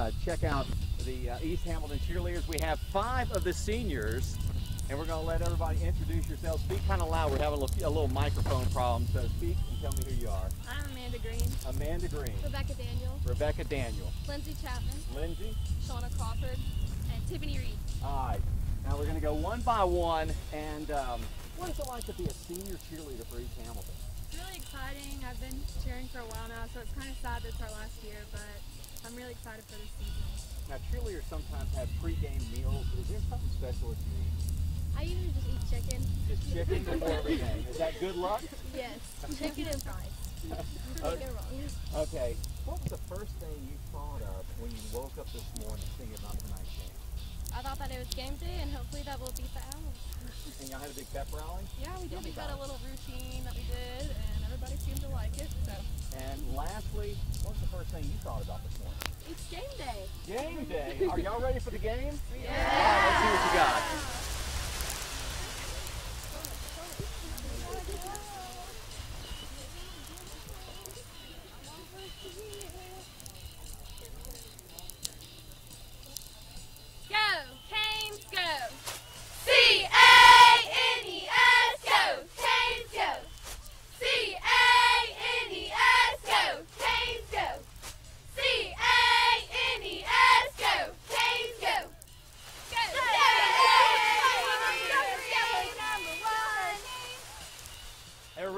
uh, check out the uh, East Hamilton cheerleaders. We have five of the seniors, and we're going to let everybody introduce yourselves. Speak kind of loud. We're having a little, a little microphone problem, so speak and tell me who you are. I'm Amanda Green. Amanda Green, Rebecca Daniel. Rebecca Daniel, Lindsay Chapman. Lindsay. Shauna Crawford. And Tiffany Reed. All right. Now we're going to go one by one, and um, what is it like to be a senior cheerleader for East Hamilton? It's really exciting. I've been cheering for a while now, so it's kind of sad that it's our last year, but I'm really excited for this season. Now cheerleaders sometimes have pre-game meals. Is there something special that you eat? I usually just eat chicken. Just chicken before every game. Is that good luck? Yes, chicken and fries. Wrong. Okay. What was the first thing you thought of when you woke up this morning thinking about tonight's game? I thought that it was game day, and hopefully that will beat the Owls. And y'all had a big pep rally? Yeah, we did. We got a little routine that we did, and everybody seemed to like it. So And lastly, what was the first thing you thought about this morning? it's game day. Game day. Are y'all ready for the game? Yeah. All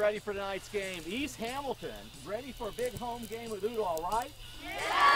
ready for tonight's game? East Hamilton, ready for a big home game with Ooltewah, right? Yeah.